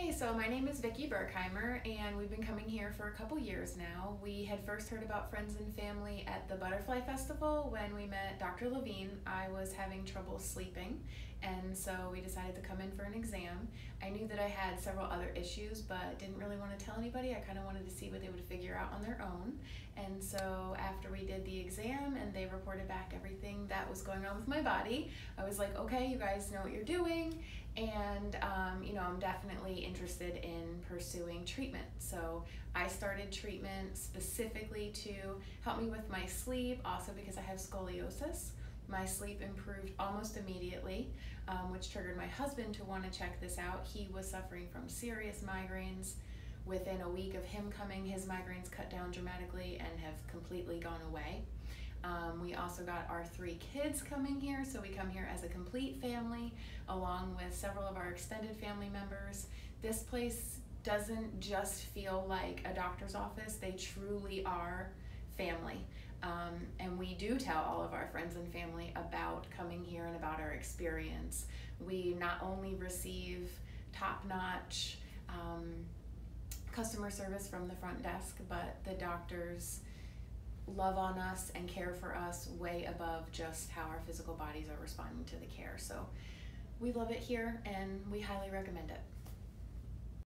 Hey, so my name is Vicki Berkheimer, and we've been coming here for a couple years now. We had first heard about Friends and Family at the Butterfly Festival when we met Dr. Levine. I was having trouble sleeping, and so we decided to come in for an exam. I knew that I had several other issues, but didn't really want to tell anybody. I kind of wanted to see what they would figure out on their own. And so after we did the exam and they reported back everything that was going on with my body, I was like, okay, you guys know what you're doing and um, you know i'm definitely interested in pursuing treatment. So i started treatment specifically to help me with my sleep also because i have scoliosis. My sleep improved almost immediately um, which triggered my husband to want to check this out. He was suffering from serious migraines. Within a week of him coming his migraines cut down dramatically and have completely gone away um, we also got our three kids coming here, so we come here as a complete family along with several of our extended family members. This place doesn't just feel like a doctor's office, they truly are family. Um, and we do tell all of our friends and family about coming here and about our experience. We not only receive top notch um, customer service from the front desk, but the doctors love on us and care for us way above just how our physical bodies are responding to the care. So we love it here and we highly recommend it.